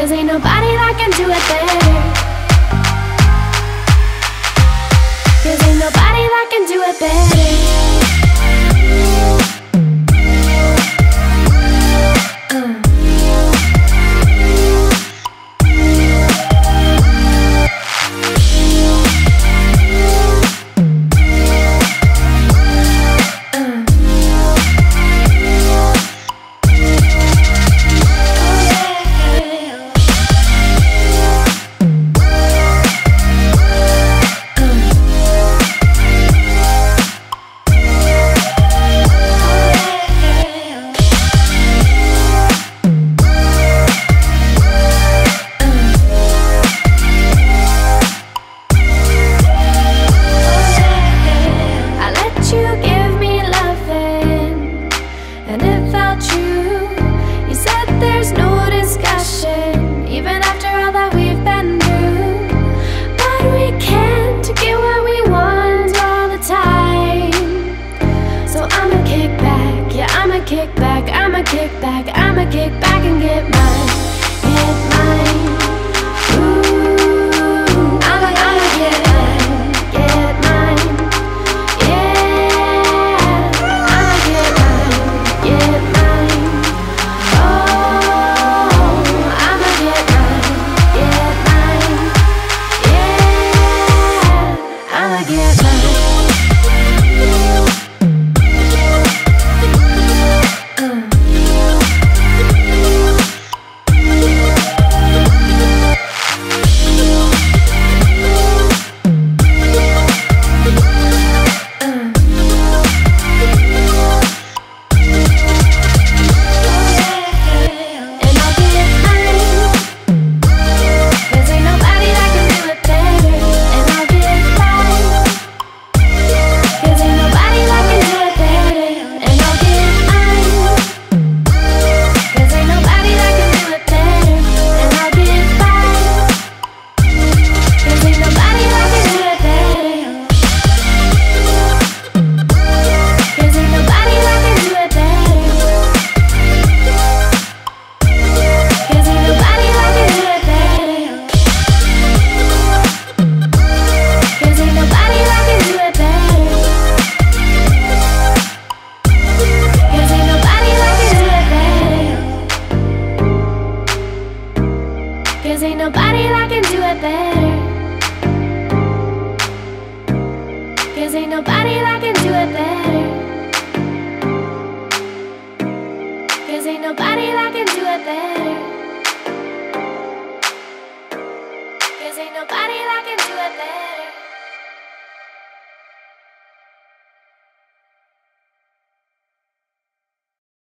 Cause ain't nobody that can do it, better. kick back, I'm a kick back. nobody that can do it better. Cause ain't nobody that can do it better. Cause ain't nobody that can do it better. Cause ain't nobody that can do it better.